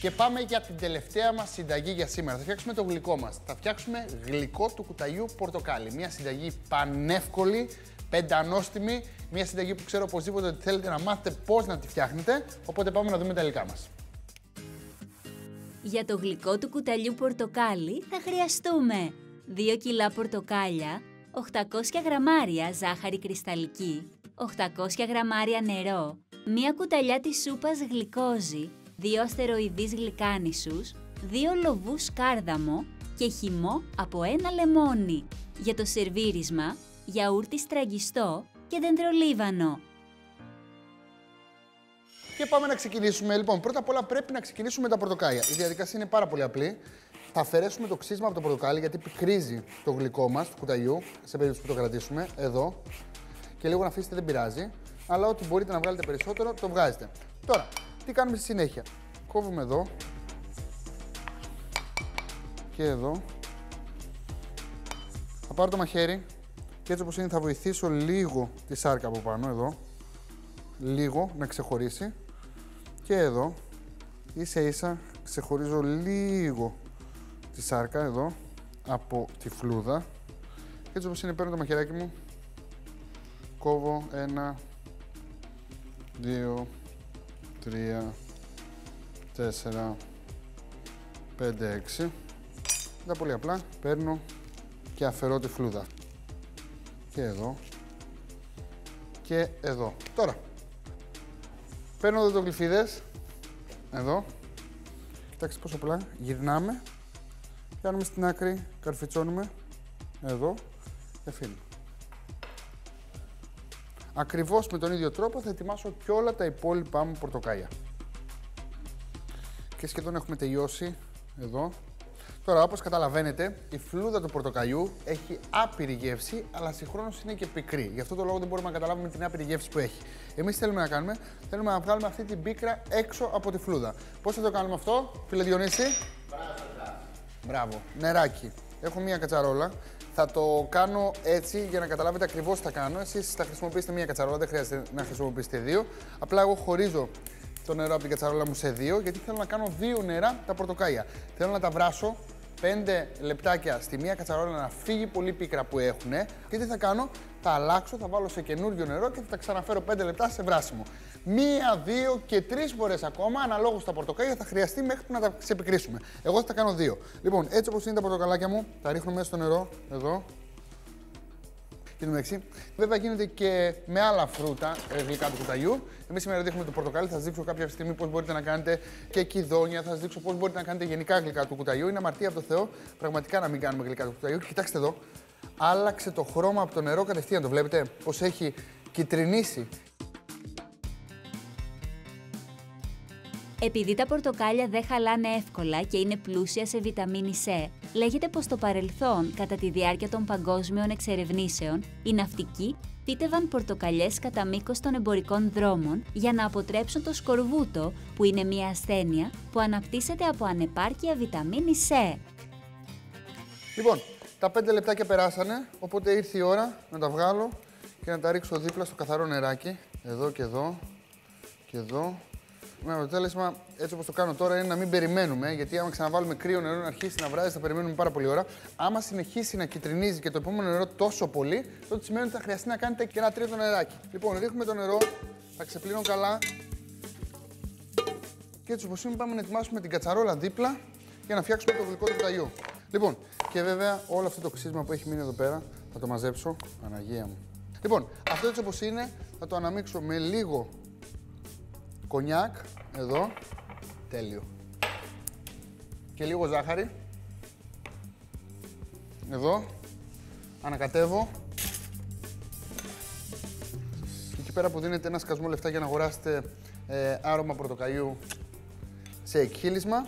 Και πάμε για την τελευταία μας συνταγή για σήμερα. Θα φτιάξουμε το γλυκό μας. Θα φτιάξουμε γλυκό του κουταλιού πορτοκάλι. Μια συνταγή πανεύκολη, πεντανόστιμη. Μια συνταγή που ξέρω οπωσδήποτε ότι θέλετε να μάθετε πώς να τη φτιάχνετε. Οπότε πάμε να δούμε τα υλικά μας. Για το γλυκό του κουταλιού πορτοκάλι θα χρειαστούμε 2 κιλά πορτοκάλια, 800 γραμμάρια ζάχαρη κρυσταλλική, 800 γραμμάρια νερό, μία κουταλιά της σούπας γλυκόζη, 2 αστεροειδείς γλυκάνισους, 2 λοβούς κάρδαμο και χυμό από ένα λεμόνι. Για το σερβίρισμα, γιαούρτι στραγγιστό και δεντρολίβανο. Και πάμε να ξεκινήσουμε. Λοιπόν, πρώτα απ' όλα πρέπει να ξεκινήσουμε με τα πορτοκάλια. Η διαδικασία είναι πάρα πολύ απλή. Θα αφαιρέσουμε το ξύσμα από το πορτοκάλι γιατί πικρίζει το γλυκό μας του κουταλιού, σε περίπτωση που το κρατήσουμε, εδώ. Και λίγο να αφήσετε δεν πειράζει. Αλλά ό,τι μπορείτε να βγάλετε περισσότερο, το βγάζετε. Τώρα, τι κάνουμε στη συνέχεια. Κόβουμε εδώ. Και εδώ. Θα πάρω το μαχαίρι και έτσι όπως είναι θα βοηθήσω λίγο τη σάρκα από πάνω, εδώ. Λίγο να ξεχωρίσει. Και εδώ, ίσα ίσα, ξεχωρίζω λίγο τη σάρκα εδώ από τη φλούδα. Και έτσι όπως είναι παίρνω το μαχαιράκι μου, κόβω ένα, δύο, τρία, τέσσερα, πέντε, έξι. Δεν πολύ απλά, παίρνω και αφαιρώ τη φλούδα. Και εδώ. Και εδώ. Τώρα, παίρνω εδώ το γλυφίδες, εδώ. Κοιτάξτε πόσο απλά, γυρνάμε, κάνουμε στην άκρη, καρφιτσώνουμε, εδώ και αφήνουμε. Ακριβώς με τον ίδιο τρόπο θα ετοιμάσω και όλα τα υπόλοιπά μου πορτοκάλια. Και σχεδόν έχουμε τελειώσει εδώ. Τώρα, όπως καταλαβαίνετε, η φλούδα του πορτοκαλιού έχει άπειρη γεύση, αλλά συγχρόνως είναι και πικρή. Γι' αυτό το λόγο δεν μπορούμε να καταλάβουμε την άπειρη γεύση που έχει. Εμείς θέλουμε να κάνουμε, θέλουμε να βγάλουμε αυτή την πίκρα έξω από τη φλούδα. Πώς θα το κάνουμε αυτό, φίλε Διονύση; Μπράβο. Νεράκι. Έχω μία κατσαρόλα. Θα το κάνω έτσι για να καταλάβετε ακριβώς τι θα κάνω. Εσείς θα χρησιμοποιήσετε μία κατσαρόλα, δεν χρειάζεται να χρησιμοποιήσετε δύο. Απλά εγώ χωρίζω το νερό από την κατσαρόλα μου σε δύο, γιατί θέλω να κάνω δύο νερά τα πορτοκάλια. Θέλω να τα βράσω 5 λεπτάκια στη μία κατσαρόλα να φύγει πολύ πίκρα που έχουν. Και τι θα κάνω, θα αλλάξω, θα βάλω σε καινούριο νερό και θα τα ξαναφέρω 5 λεπτά σε βράσιμο. Μία, δύο και τρεις φορές ακόμα, αναλόγως τα πορτοκάλια, θα χρειαστεί μέχρι που να τα ξεπικρίσουμε. Εγώ θα τα κάνω δύο. Λοιπόν, έτσι όπως είναι τα πορτοκαλάκια μου, τα ρίχνω μέσα στο νερό, εδώ. Και μεταξύ, βέβαια γίνεται και με άλλα φρούτα ε, γλυκά του κουταλιού. Εμείς σήμερα δείχνουμε το πορτοκάλι, θα σας δείξω κάποια στιγμή πώς μπορείτε να κάνετε και κυδόνια, θα σας δείξω πώς μπορείτε να κάνετε γενικά γλυκά του κουταλιού. Είναι αμαρτία από το Θεό, πραγματικά να μην κάνουμε γλυκά του κουταλιού. Και κοιτάξτε εδώ, άλλαξε το χρώμα από το νερό κατευθείαν. Το βλέπετε πώς έχει κυτρινήσει. Επειδή τα πορτοκάλια δεν χαλάνε εύκολα και είναι πλούσια σε βιταμίνη C, λέγεται πως στο παρελθόν, κατά τη διάρκεια των παγκόσμιων εξερευνήσεων, οι ναυτικοί φύτευαν πορτοκαλιές κατά μήκος των εμπορικών δρόμων για να αποτρέψουν το σκορβούτο, που είναι μια ασθένεια που αναπτύσσεται από ανεπάρκεια βιταμίνη C. Λοιπόν, τα 5 λεπτάκια περάσανε, οπότε ήρθε η ώρα να τα βγάλω και να τα ρίξω δίπλα στο καθαρό νεράκι. Εδώ και εδώ και εδώ με αποτέλεσμα, έτσι όπως το κάνω τώρα, είναι να μην περιμένουμε. Γιατί άμα ξαναβάλουμε κρύο νερό να αρχίσει να βράζει, θα περιμένουμε πάρα πολύ ώρα. Άμα συνεχίσει να κυτρινίζει και το επόμενο νερό τόσο πολύ, τότε σημαίνει ότι θα χρειαστεί να κάνετε και ένα τρίτο νεράκι. Λοιπόν, ρίχνουμε το νερό, θα ξεπλύνω καλά. Και έτσι όπως είναι, πάμε να ετοιμάσουμε την κατσαρόλα δίπλα για να φτιάξουμε το γλυκό του κουταλιού. Λοιπόν, και βέβαια όλο αυτό το ξύσμα που έχει μείνει εδώ πέρα θα το μαζέψω. Αναγία μου. Λοιπόν, αυτό έτσι όπως είναι θα το αναμίξω με λίγο κονιάκ, εδώ, τέλειο. Και λίγο ζάχαρη. Εδώ, ανακατεύω. Και εκεί πέρα που δίνετε ένα σκασμό λεφτά για να αγοράσετε ε, άρωμα πορτοκαλιού σε εκχύλισμα,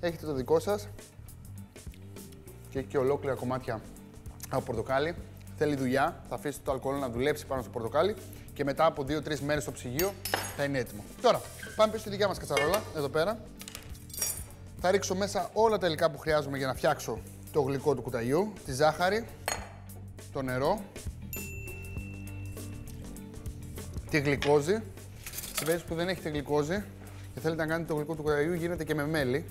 έχετε το δικό σας και έχει και ολόκληρα κομμάτια από πορτοκάλι. Θέλει δουλειά, θα αφήσετε το αλκοόλ να δουλέψει πάνω στο πορτοκάλι και μετά από 2-3 μέρες στο ψυγείο θα είναι έτοιμο. Τώρα, πάμε πίσω στη δικιά μας κατσαρόλα, εδώ πέρα. Θα ρίξω μέσα όλα τα υλικά που χρειάζομαι για να φτιάξω το γλυκό του κουταλιού. Τη ζάχαρη, το νερό, τη γλυκόζη. Σε περίπτωση που δεν έχετε γλυκόζη, και θέλετε να κάνετε το γλυκό του κουταλιού, γίνεται και με μέλι.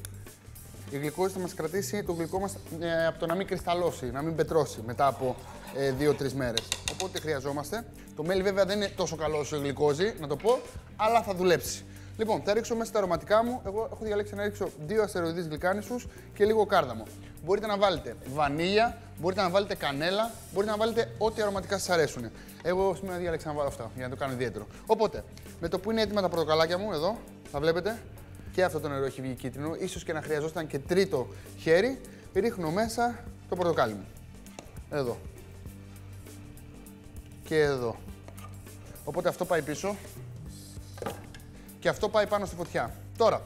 Η γλυκόζη θα μας κρατήσει το γλυκό μας ε, από το να μην κρυσταλλώσει, να μην πετρώσει μετά από ε, δύο-τρεις μέρες. Οπότε χρειαζόμαστε. Το μέλι βέβαια δεν είναι τόσο καλό όσο η γλυκόζη, να το πω, αλλά θα δουλέψει. Λοιπόν, θα ρίξω μέσα τα αρωματικά μου. Εγώ έχω διαλέξει να ρίξω δύο αστεροειδείς γλυκάνισους και λίγο κάρδαμο. Μπορείτε να βάλετε βανίλια, μπορείτε να βάλετε κανέλα, μπορείτε να βάλετε ό,τι αρωματικά σας αρέσουν. Εγώ σήμερα διάλεξα να βάλω αυτά για να το κάνω ιδιαίτερο. Οπότε, με το που είναι έτοιμα τα πορτοκαλάκια μου, εδώ, θα βλέπετε, και αυτό το νερό έχει βγει κίτρινο, ίσως και να χρειαζόταν και τρίτο χέρι, ρίχνω μέσα το πορτοκάλι μου. Εδώ. Και εδώ. Οπότε αυτό πάει πίσω. Και αυτό πάει πάνω στη φωτιά. Τώρα,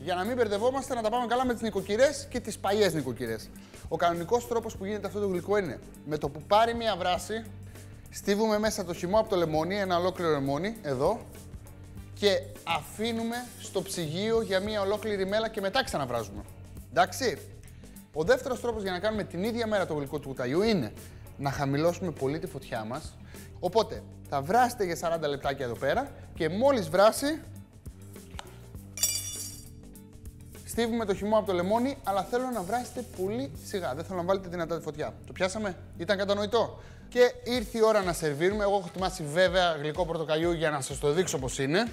για να μην μπερδευόμαστε, να τα πάμε καλά με τις νοικοκυρές και τις παλιές νοικοκυρές. Ο κανονικός τρόπος που γίνεται αυτό το γλυκό είναι με το που πάρει μία βράση, στίβουμε μέσα το χυμό από το λεμόνι, ένα ολόκληρο λεμόνι, εδώ, και αφήνουμε στο ψυγείο για μία ολόκληρη μέρα και μετά ξαναβράζουμε. Εντάξει. Ο δεύτερος τρόπος για να κάνουμε την ίδια μέρα το γλυκό του κουταλιού είναι να χαμηλώσουμε πολύ τη φωτιά μας. Οπότε θα βράσετε για 40 λεπτάκια εδώ πέρα και μόλις βράσει στίβουμε το χυμό από το λεμόνι, αλλά θέλω να βράσετε πολύ σιγά. Δεν θέλω να βάλετε δυνατά τη φωτιά. Το πιάσαμε, ήταν κατανοητό; Και ήρθε η ώρα να σερβίρουμε. Εγώ έχω ετοιμάσει βέβαια γλυκό πορτοκαλιού για να σας το δείξω πώς είναι.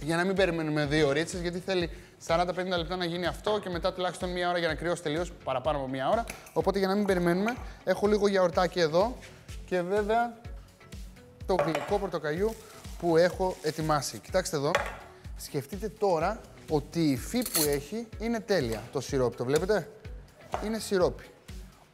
Για να μην περιμένουμε δύο ρίτσες, γιατί θέλει 40-50 λεπτά να γίνει αυτό και μετά τουλάχιστον μία ώρα για να κρυώσει τελείως, παραπάνω από μία ώρα. Οπότε για να μην περιμένουμε, έχω λίγο γιαουρτάκι εδώ και βέβαια το γλυκό πορτοκαλιού που έχω ετοιμάσει. Κοιτάξτε εδώ, σκεφτείτε τώρα ότι η υφή που έχει είναι τέλεια. Το σιρόπι, το βλέπετε; Είναι σιρόπι.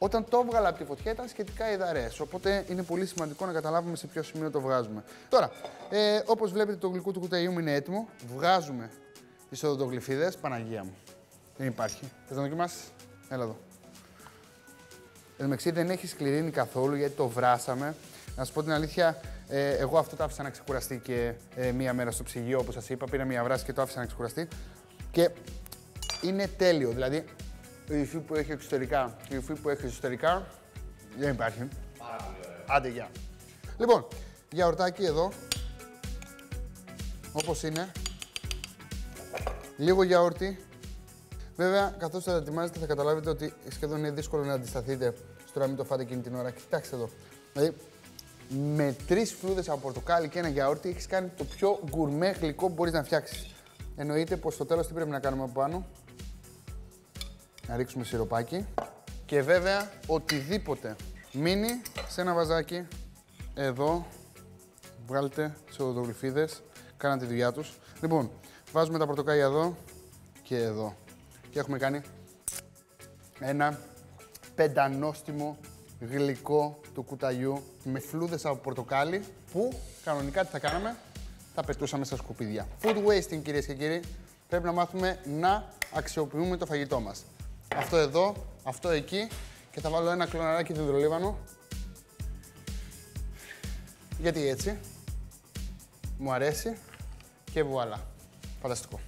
Όταν το έβγαλα από τη φωτιά ήταν σχετικά υδαρέ. Οπότε είναι πολύ σημαντικό να καταλάβουμε σε ποιο σημείο το βγάζουμε. Τώρα, ε, όπως βλέπετε, το γλυκό του κουταϊού μου είναι έτοιμο. Βγάζουμε τις οδοντογλυφίδες. Παναγία μου. Δεν υπάρχει. Θες να δοκιμάσεις; Έλα εδώ. Εν δεν έχει σκληρίνει καθόλου γιατί το βράσαμε. Να σου πω την αλήθεια, ε, εγώ αυτό το άφησα να ξεκουραστεί και ε, μία μέρα στο ψυγείο, όπως σας είπα. Πήρα μία βράση και το άφησα να ξεκουραστεί. Και είναι τέλειο. Δηλαδή, η υφή που έχει εξωτερικά και η υφή που έχει εσωτερικά δεν υπάρχει. Πάρα πολύ ωραία. Άντε, γεια. Λοιπόν, γιαουρτάκι εδώ. Όπως είναι. Λίγο γιαούρτι. Βέβαια, καθώς θα ετοιμάζετε, θα καταλάβετε ότι σχεδόν είναι δύσκολο να αντισταθείτε στο να μην το φάτε εκείνη την ώρα. Κοιτάξτε εδώ. Δηλαδή, με τρεις φλούδες από πορτοκάλι και ένα γιαούρτι έχεις κάνει το πιο γκουρμέ γλυκό που μπορείς να φτιάξεις. Εννοείται πως στο τέλος τι πρέπει να κάνουμε από πάνω; Να ρίξουμε σιροπάκι. Και βέβαια οτιδήποτε μείνει σε ένα βαζάκι εδώ. Βγάλετε τι οδογλυφίδε. Κάναν τη δουλειά τους. Λοιπόν, βάζουμε τα πορτοκάλια εδώ και εδώ. Και έχουμε κάνει ένα πεντανόστιμο γλυκό του κουταλιού με φλούδες από πορτοκάλι που κανονικά τι θα κάναμε, θα πετούσαμε στα σκουπίδια. Food wasting κυρίες και κύριοι, πρέπει να μάθουμε να αξιοποιούμε το φαγητό μας. Αυτό εδώ, αυτό εκεί και θα βάλω ένα κλωναράκι δεντρολίβανο. Γιατί έτσι. Μου αρέσει και βουάλα. Φανταστικό.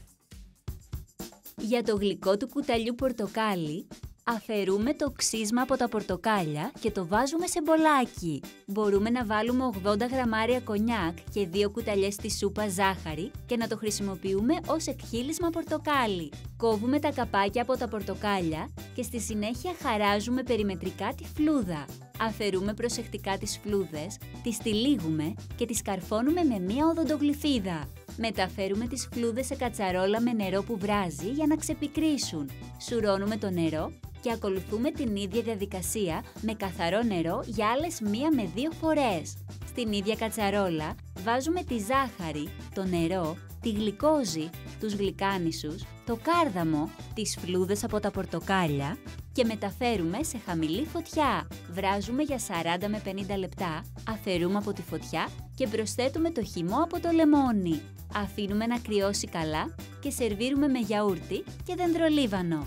Για το γλυκό του κουταλιού πορτοκάλι Αφαιρούμε το ξύσμα από τα πορτοκάλια και το βάζουμε σε μπολάκι. Μπορούμε να βάλουμε 80 γραμμάρια κονιάκ και 2 κουταλιές της σούπα ζάχαρη και να το χρησιμοποιούμε ως εκχύλισμα πορτοκάλι. Κόβουμε τα καπάκια από τα πορτοκάλια και στη συνέχεια χαράζουμε περιμετρικά τη φλούδα. Αφαιρούμε προσεκτικά τις φλούδες, τις τυλίγουμε και τις καρφώνουμε με μία οδοντογλυφίδα. Μεταφέρουμε τις φλούδες σε κατσαρόλα με νερό που βράζει για να ξεπικρίσουν. Σουρώνουμε το νερό και ακολουθούμε την ίδια διαδικασία με καθαρό νερό για άλλες μία με δύο φορές. Στην ίδια κατσαρόλα βάζουμε τη ζάχαρη, το νερό, τη γλυκόζη, τους γλυκάνισους, το κάρδαμο, τις φλούδες από τα πορτοκάλια και μεταφέρουμε σε χαμηλή φωτιά. Βράζουμε για 40 με 50 λεπτά, αφαιρούμε από τη φωτιά και προσθέτουμε το χυμό από το λεμόνι. Αφήνουμε να κρυώσει καλά και σερβίρουμε με γιαούρτι και δεντρολίβανο.